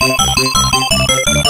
どこ?